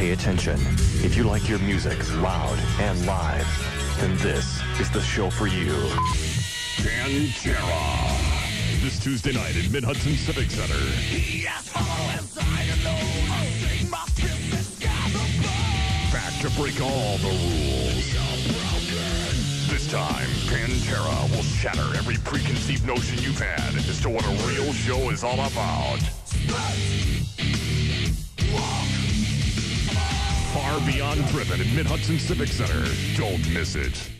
Pay attention. If you like your music loud and live, then this is the show for you. Pantera. This Tuesday night at Mid Hudson Civic Center. Back to break all the rules. This time, Pantera will shatter every preconceived notion you've had as to what a real show is all about. Far beyond driven at Mid Hudson Civic Center. Don't miss it.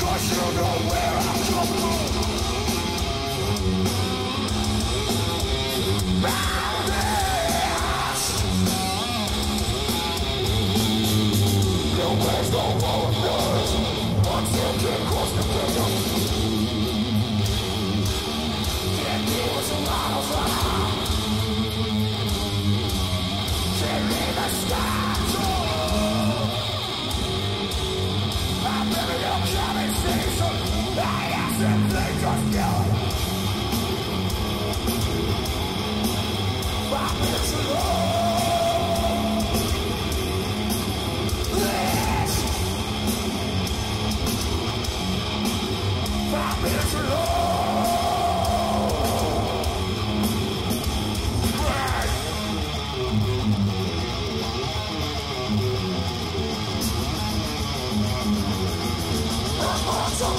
Cause you know where I come from. Was no more words until you the vision.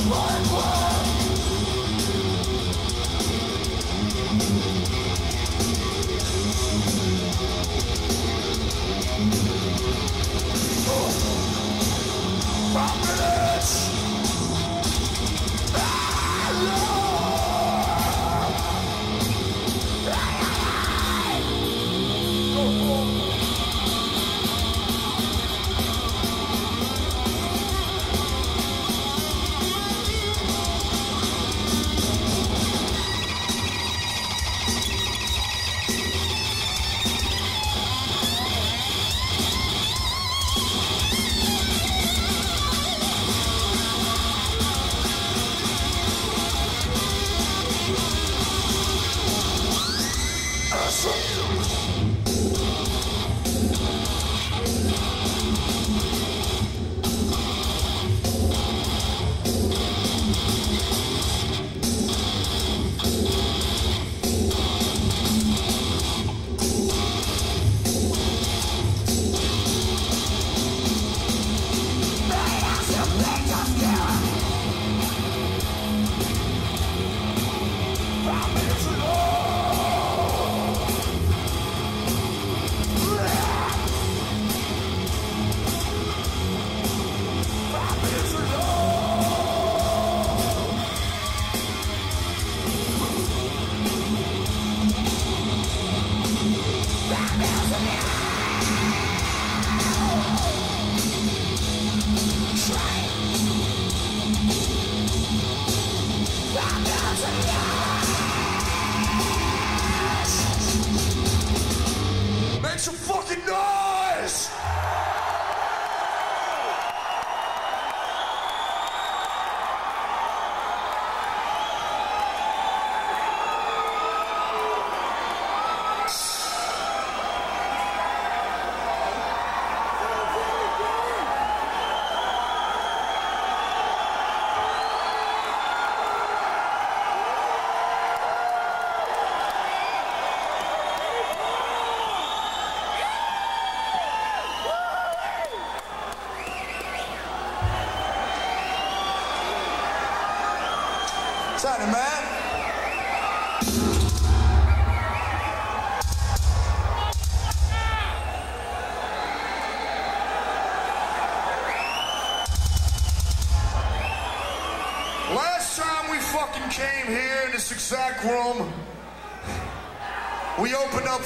My blood.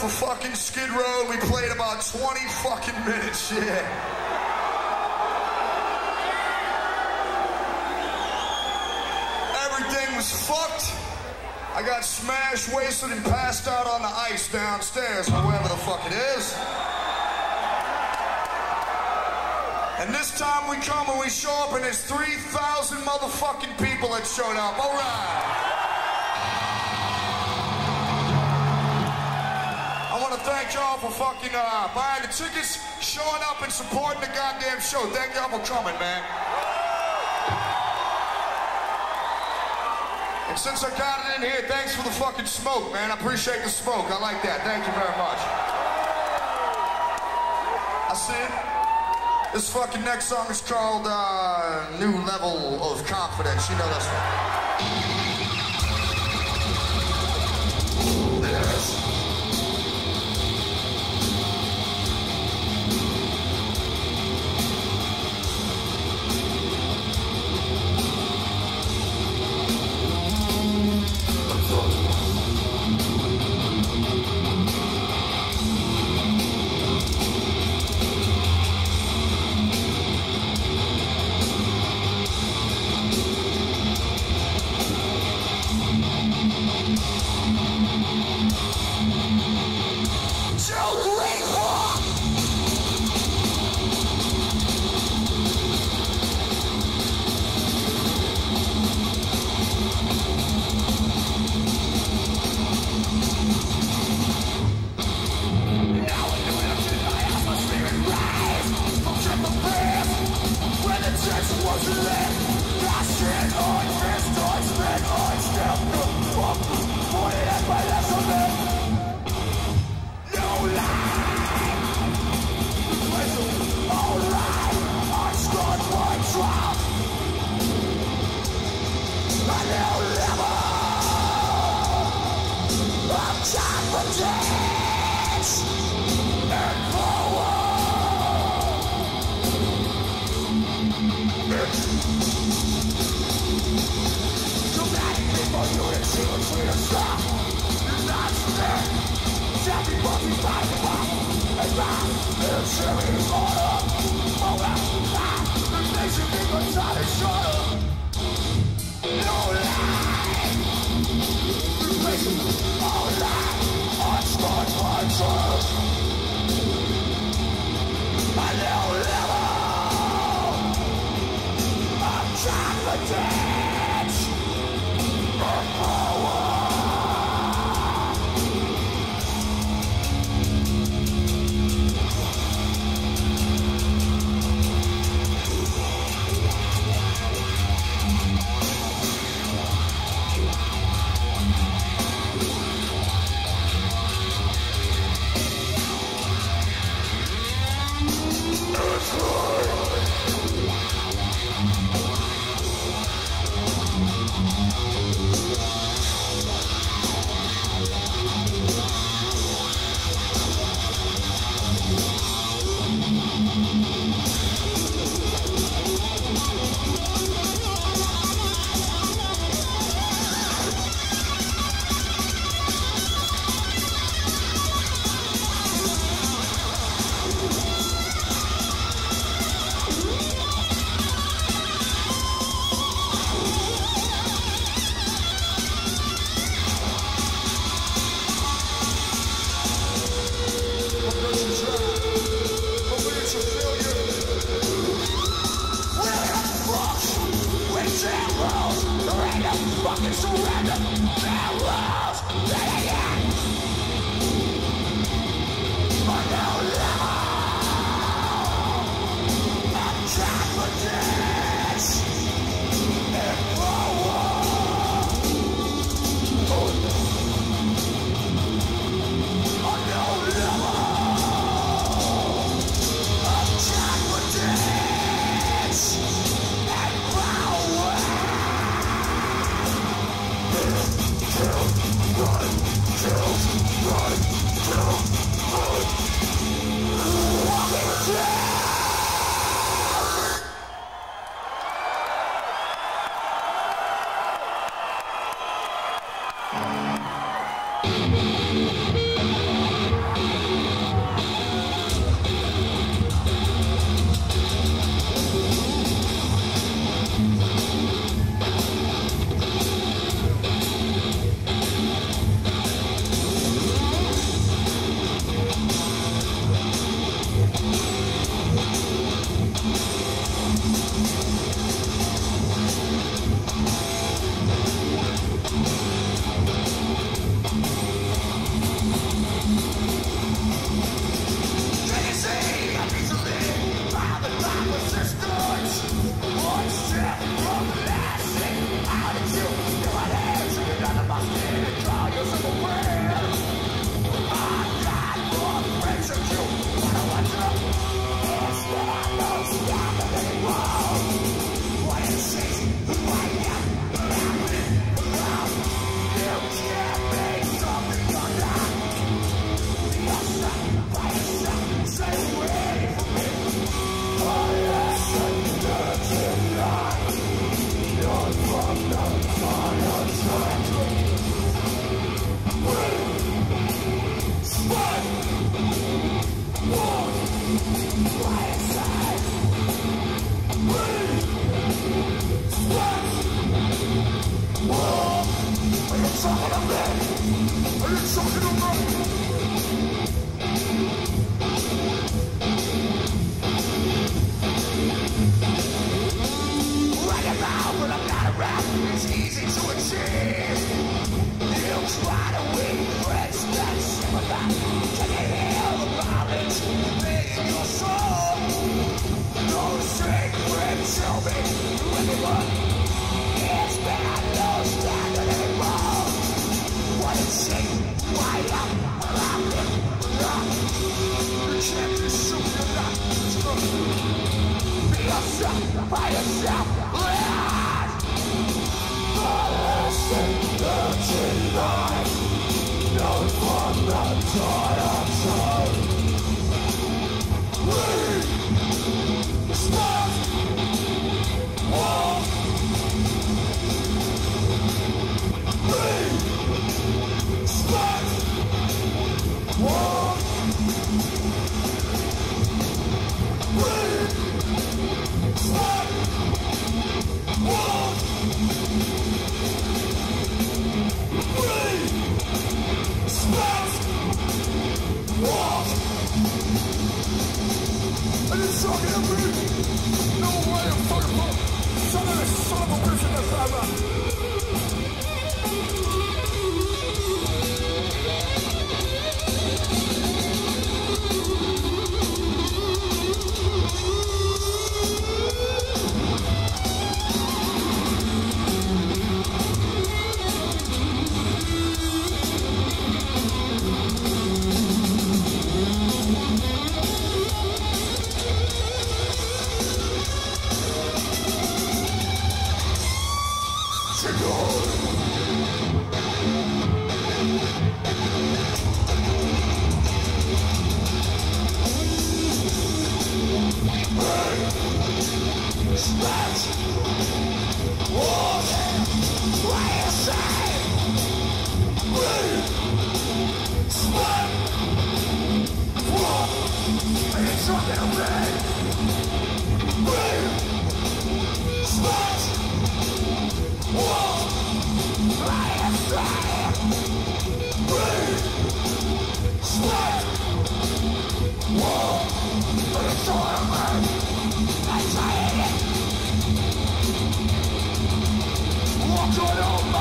For fucking Skid Row we played about 20 fucking minutes. Yeah. Everything was fucked. I got smashed, wasted, and passed out on the ice downstairs, or wherever the fuck it is. And this time we come and we show up and there's 3,000 motherfucking people that showed up. All right. For fucking uh, buying the tickets, showing up, and supporting the goddamn show. Thank y'all for coming, man. And since I got it in here, thanks for the fucking smoke, man. I appreciate the smoke. I like that. Thank you very much. I see it. This fucking next song is called uh, New Level of Confidence. You know this one. Live, rush it on It's time to rock, it's rock, it's serious order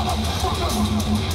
ハハハハ!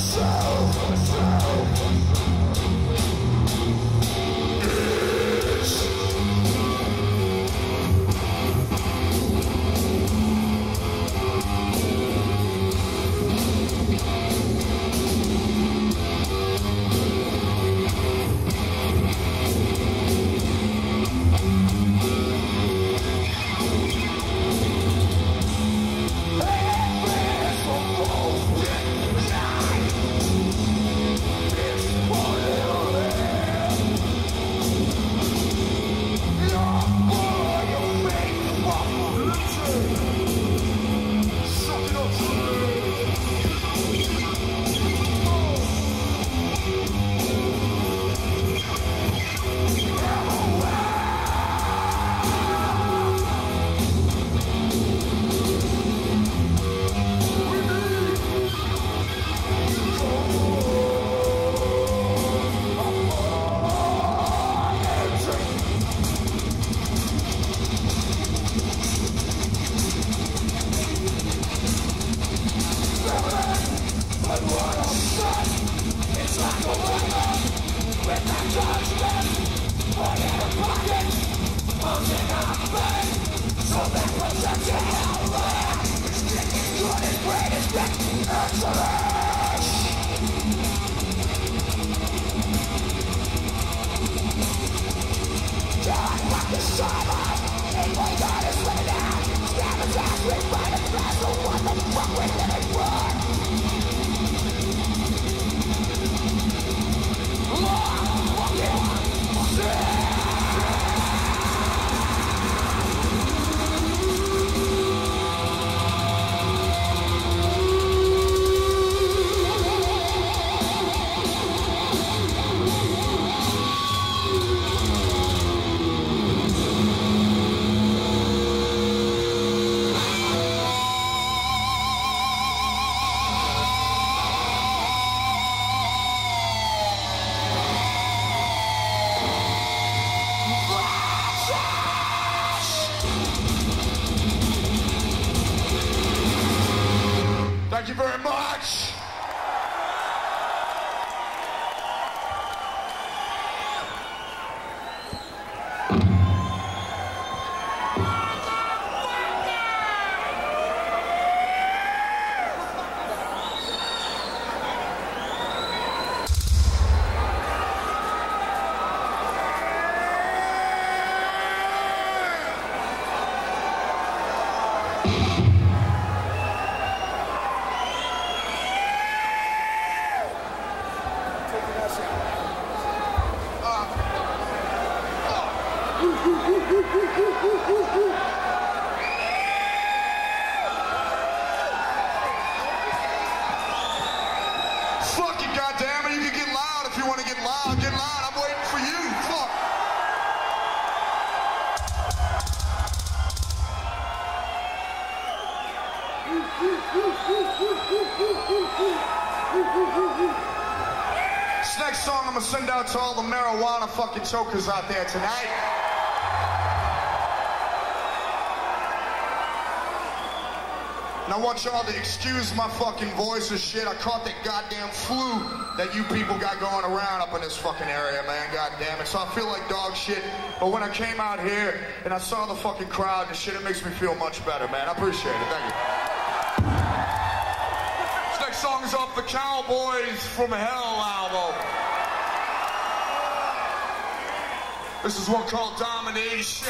myself, myself. This next song I'm gonna send out to all the marijuana fucking chokers out there tonight. And I want y'all to excuse my fucking voice and shit. I caught that goddamn flu that you people got going around up in this fucking area, man. God damn it. So I feel like dog shit. But when I came out here and I saw the fucking crowd and shit, it makes me feel much better, man. I appreciate it. Thank you songs off the Cowboys from Hell album. This is one called Domination.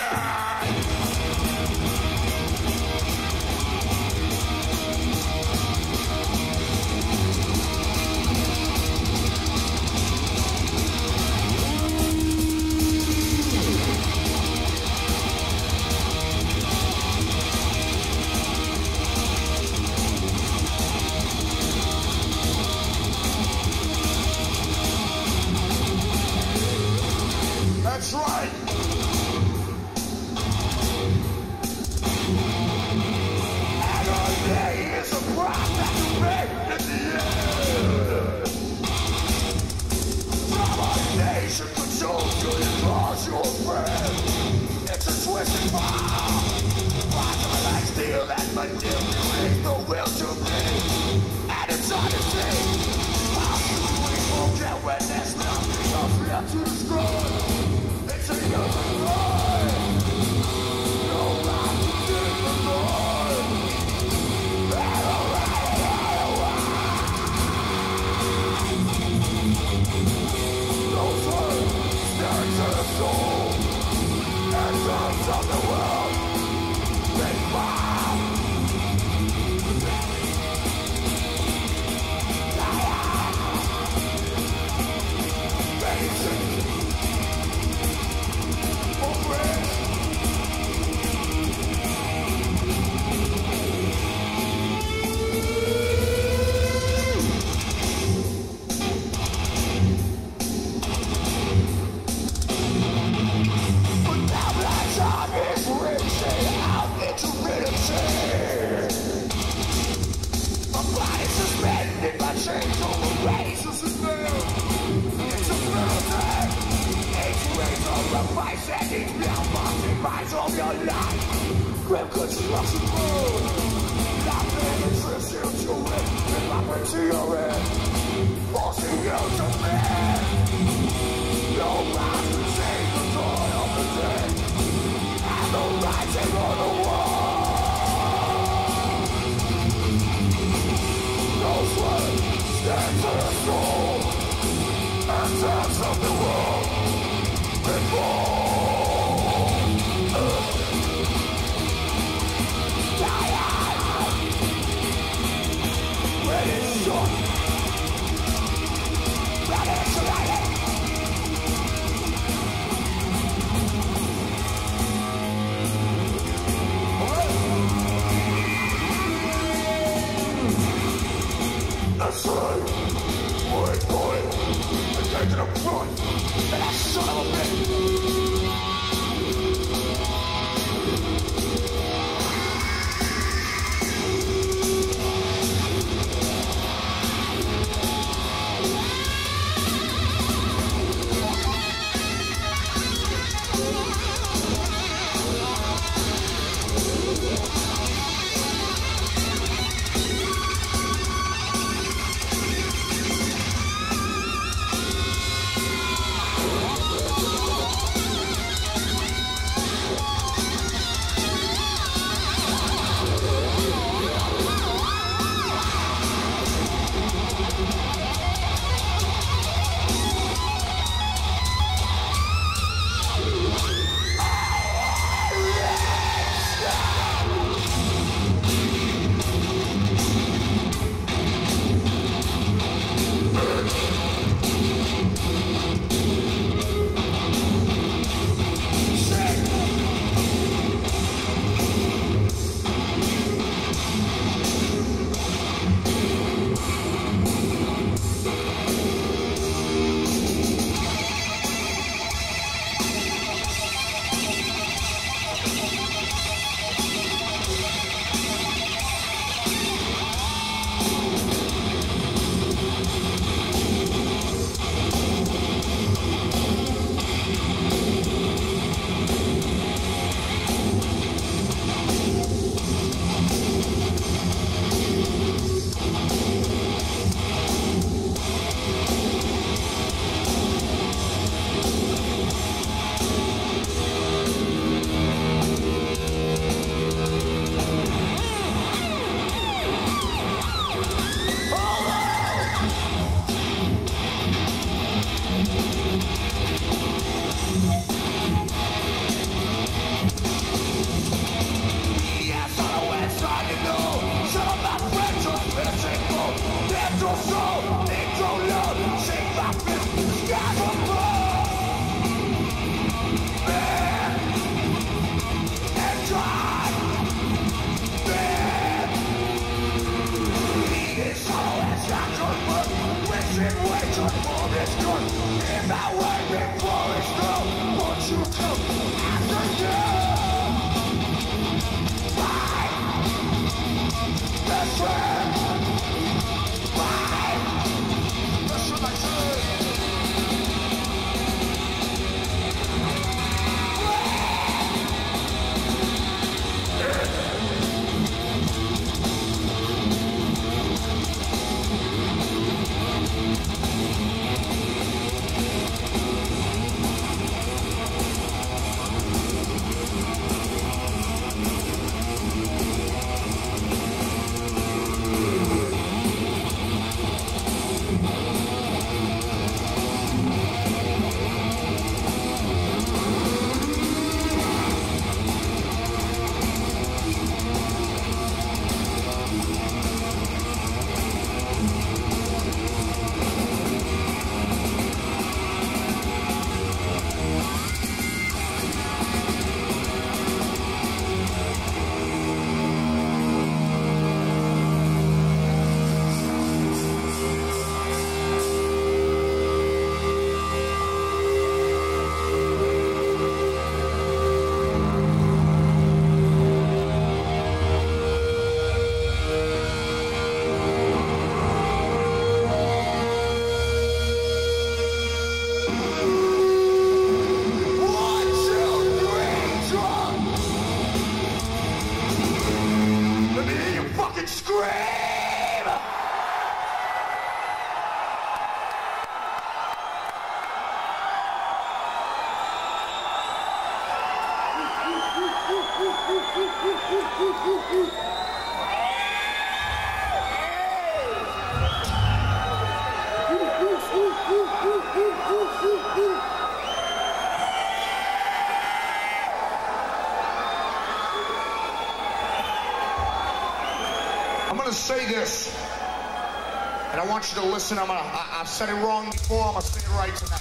Said it wrong before, I'm gonna say it right tonight.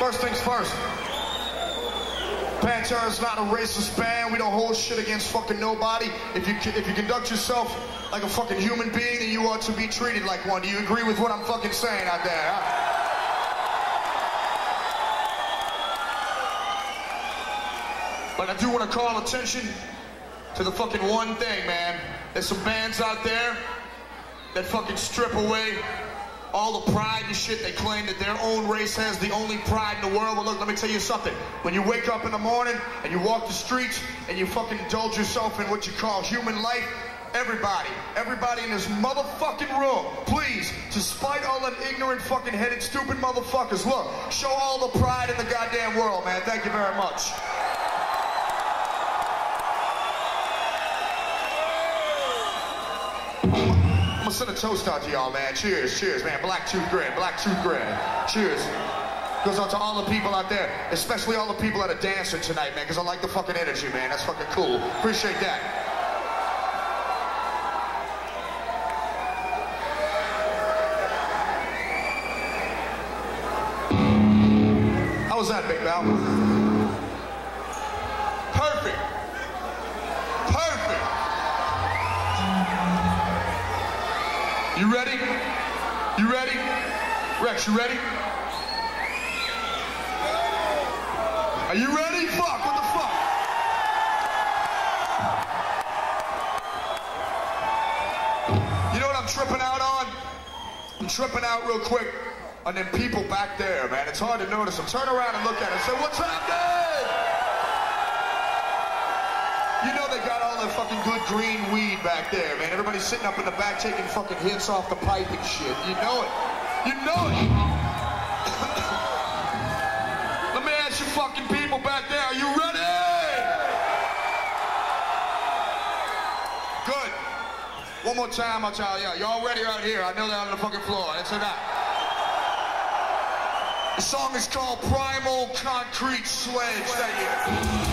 First things first. Pantera is not a racist band. We don't hold shit against fucking nobody. If you if you conduct yourself like a fucking human being, then you ought to be treated like one. Do you agree with what I'm fucking saying out there? Huh? I do want to call attention to the fucking one thing, man. There's some bands out there that fucking strip away all the pride and shit they claim that their own race has the only pride in the world. But look, let me tell you something. When you wake up in the morning and you walk the streets and you fucking indulge yourself in what you call human life, everybody, everybody in this motherfucking room, please, despite all them ignorant fucking headed stupid motherfuckers, look, show all the pride in the goddamn world, man. Thank you very much. Gonna send a toast out to y'all, man. Cheers, cheers, man. Black Tooth Grin, Black Tooth Grin. Cheers. Goes out to all the people out there, especially all the people that are dancing tonight, man, because I like the fucking energy, man. That's fucking cool. Appreciate that. How was that, Big Val? You ready? Are you ready? Fuck, what the fuck? You know what I'm tripping out on? I'm tripping out real quick on them people back there, man. It's hard to notice them. Turn around and look at them. Say, what's happening? You know they got all the fucking good green weed back there, man. Everybody's sitting up in the back taking fucking hits off the pipe and shit. You know it. You know it. Let me ask you fucking people back there, are you ready? Good. One more time, I'll tell you. Y'all ready out here? I know they're on the fucking floor. Answer that. The song is called Primal Concrete Sledge. Thank you.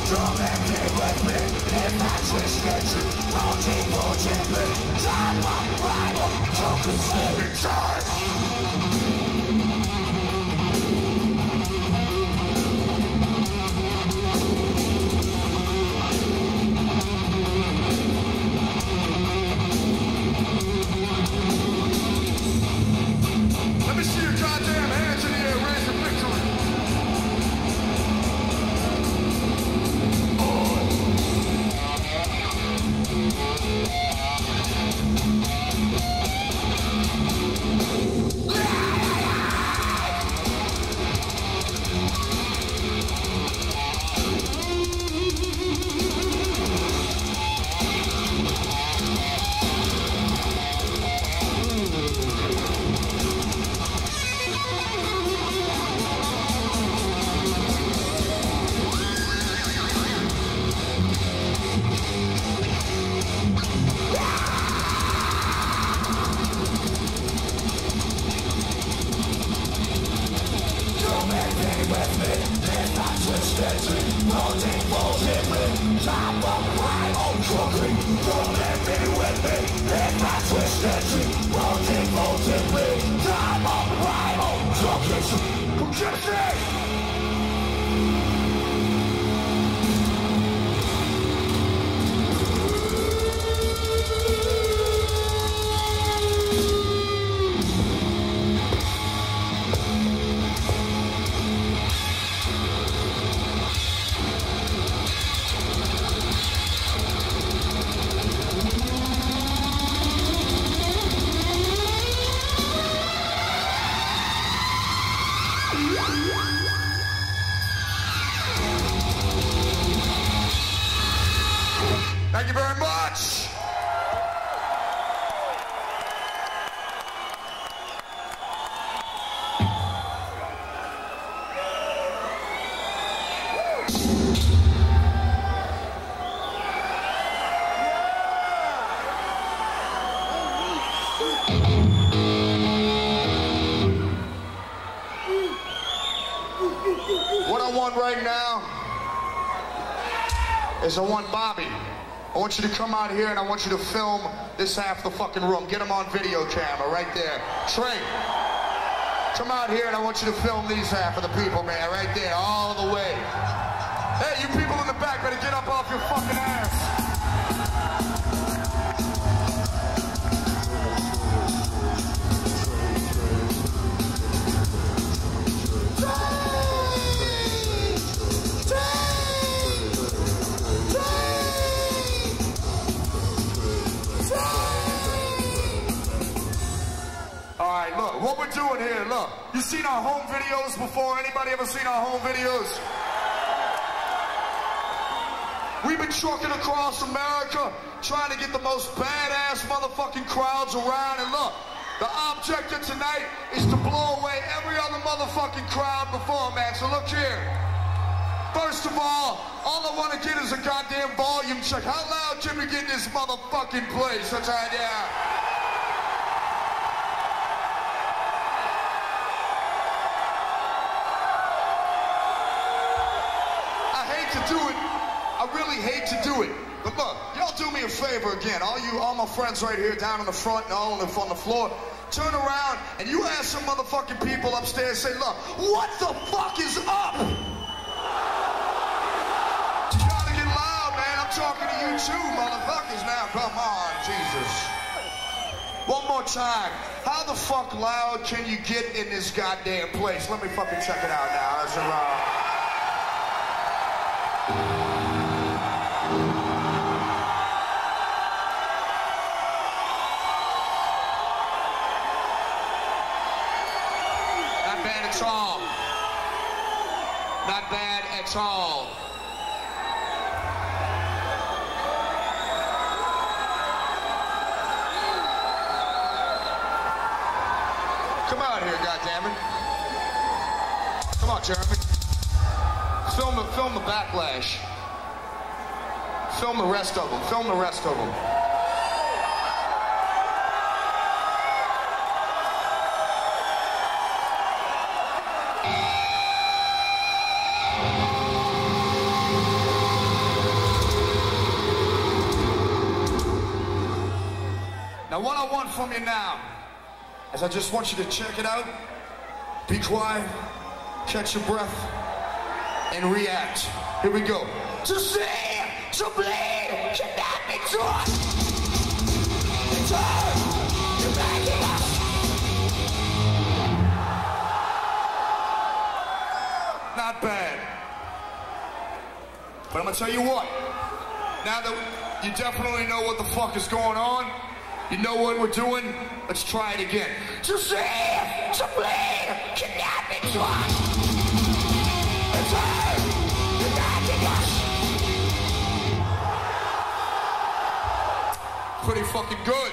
Don't let is I want Bobby. I want you to come out here and I want you to film this half the fucking room. Get him on video camera right there. Trey, come out here and I want you to film these half of the people, man, right there, all the way. Hey, you people in the back better get up off your fucking ass. What we're doing here, look. You seen our home videos before? Anybody ever seen our home videos? We've been trucking across America trying to get the most badass motherfucking crowds around. And look, the objective tonight is to blow away every other motherfucking crowd before, man. So look here. First of all, all I want to get is a goddamn volume check. How loud can we get in this motherfucking place? That's right, yeah. Hate to do it. I really hate to do it. But look, y'all do me a favor again. All you, all my friends right here down in the front and all on the, on the floor, turn around and you ask some motherfucking people upstairs, say, look, what the fuck is up? You gotta get loud, man. I'm talking to you too, motherfuckers. Now, come on, Jesus. One more time. How the fuck loud can you get in this goddamn place? Let me fucking check it out now. That's around. Not bad at all. Not bad at all. Come out here, goddammit. Come on, Jeremy. Film the, film the backlash. Film the rest of them. Film the rest of them. Now, what I want from you now is I just want you to check it out, be quiet, catch your breath, and react. Here we go. To see, to bleed, cannot be taught. Not bad. But I'm gonna tell you what. Now that you definitely know what the fuck is going on, you know what we're doing, let's try it again. To see, to bleed, cannot be. Pretty fucking good.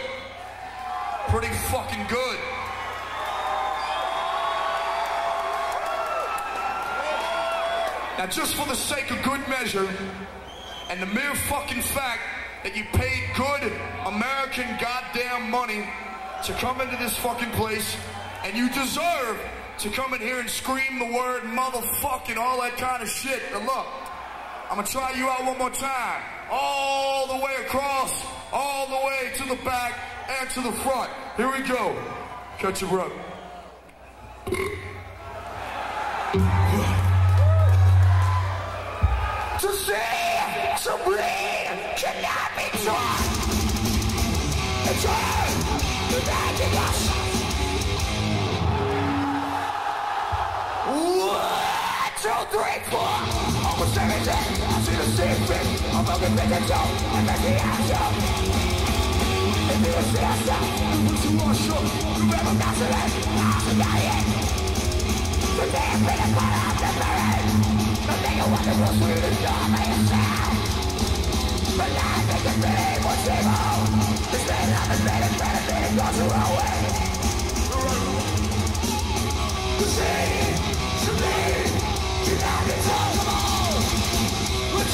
Pretty fucking good. Now, just for the sake of good measure, and the mere fucking fact that you paid good American goddamn money to come into this fucking place, and you deserve to come in here and scream the word motherfucking, all that kind of shit. Now look, I'm gonna try you out one more time. All the way across, all the way to the back and to the front. Here we go. Catch your breath. To see, to bleed, cannot be taught. It's all uniting us. One, two, three, four. I see the. I'm looking at the toe and the action. If you see us you you on show. You never pass it in. I'm dying. Today I'm gonna cut off the parade. The you want to the door by yourself. But I think it's really what's evil. It's been up and been and been and been and goes the wrong way. The city to me,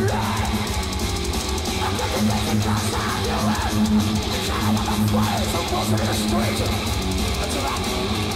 the Never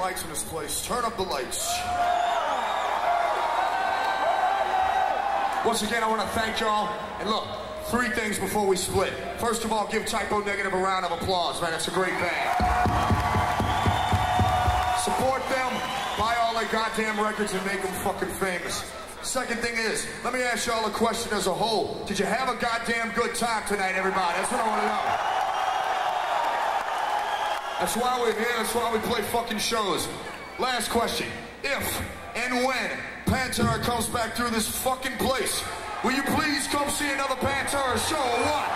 lights in this place. Turn up the lights. Once again, I want to thank y'all. And look, three things before we split. First of all, give Type O Negative a round of applause, man. That's a great band. Support them, buy all their goddamn records, and make them fucking famous. Second thing is, let me ask y'all a question as a whole. Did you have a goddamn good time tonight, everybody? That's what I want to know. That's why we're here. That's why we play fucking shows. Last question. If and when Pantera comes back through this fucking place, will you please come see another Pantera show or what?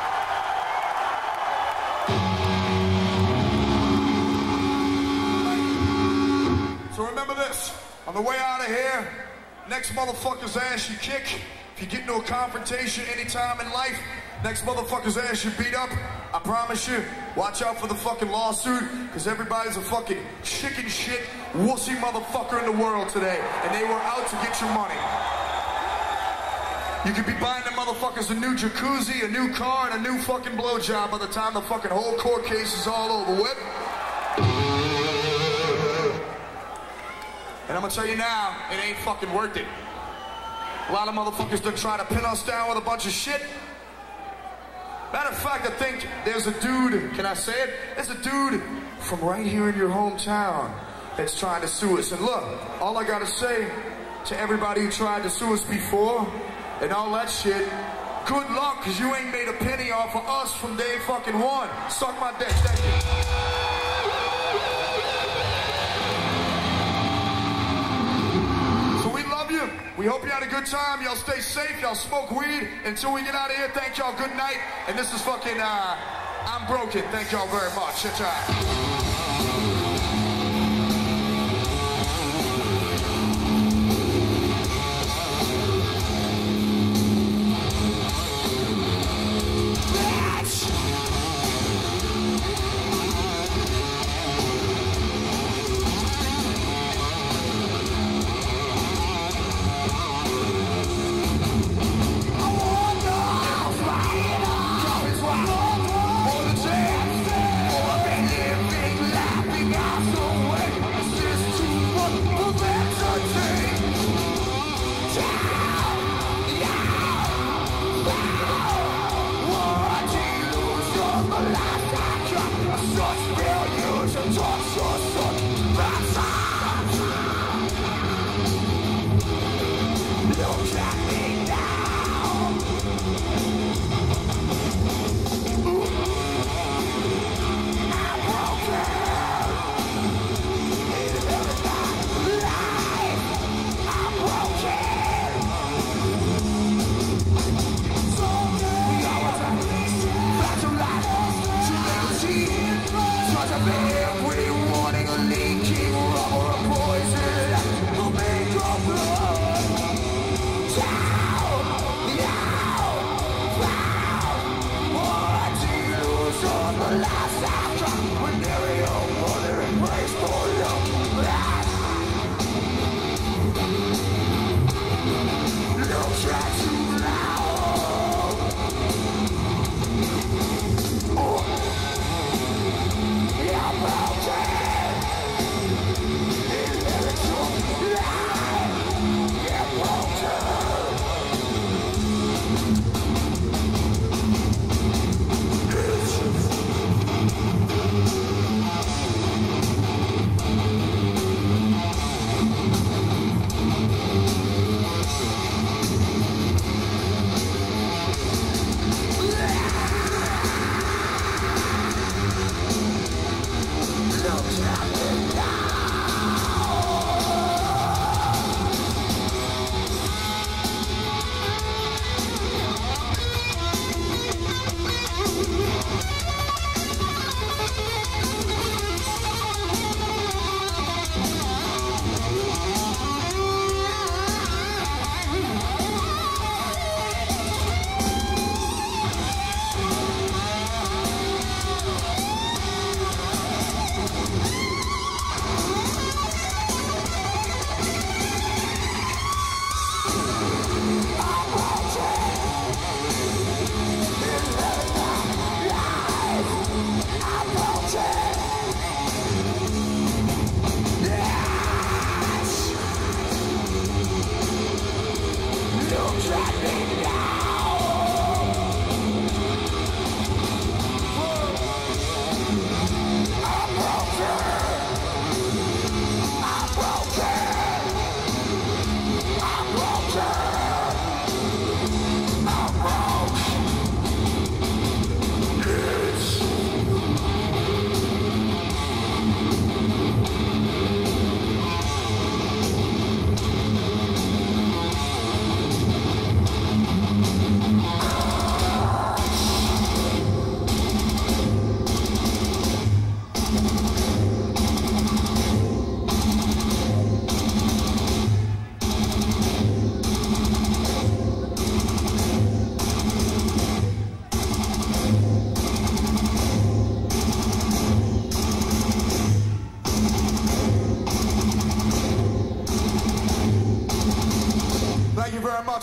So remember this, on the way out of here, next motherfucker's ass you kick, if you get into a confrontation anytime in life, next motherfucker's ass you beat up, I promise you, watch out for the fucking lawsuit, because everybody's a fucking chicken shit, wussy motherfucker in the world today, and they were out to get your money. You could be buying them motherfuckers a new jacuzzi, a new car, and a new fucking blowjob by the time the fucking whole court case is all over with. And I'm gonna tell you now, it ain't fucking worth it. A lot of motherfuckers done try to pin us down with a bunch of shit. Matter of fact, I think there's a dude, can I say it? There's a dude from right here in your hometown that's trying to sue us. And look, all I gotta say to everybody who tried to sue us before and all that shit, good luck, cause you ain't made a penny off of us from day fucking one. Suck my dick, thank you. We hope you had a good time. Y'all stay safe. Y'all smoke weed. Until we get out of here, thank y'all. Good night. And this is fucking, uh, I'm broken. Thank y'all very much. Shit,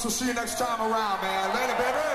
We'll see you next time around, man. Later, baby.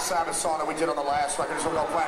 Sabbath song that we did on the last record. Called Planet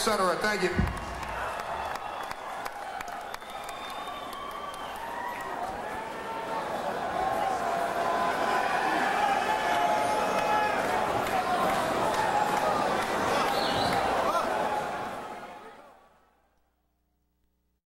etc. Thank you.